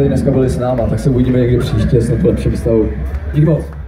dneska byli s náma, tak se uvidíme někdy příště, snad po lepším stavu. Díky moc.